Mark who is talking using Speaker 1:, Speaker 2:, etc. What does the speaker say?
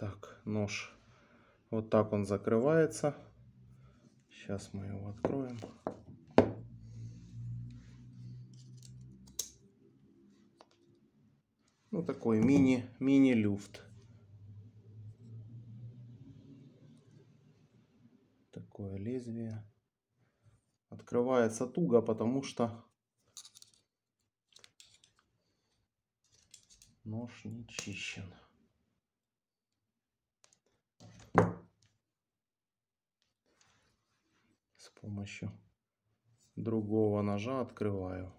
Speaker 1: Так, нож. Вот так он закрывается. Сейчас мы его откроем. Ну, такой мини, мини-люфт. Такое лезвие. Открывается туго, потому что нож не чищен. С помощью другого ножа открываю.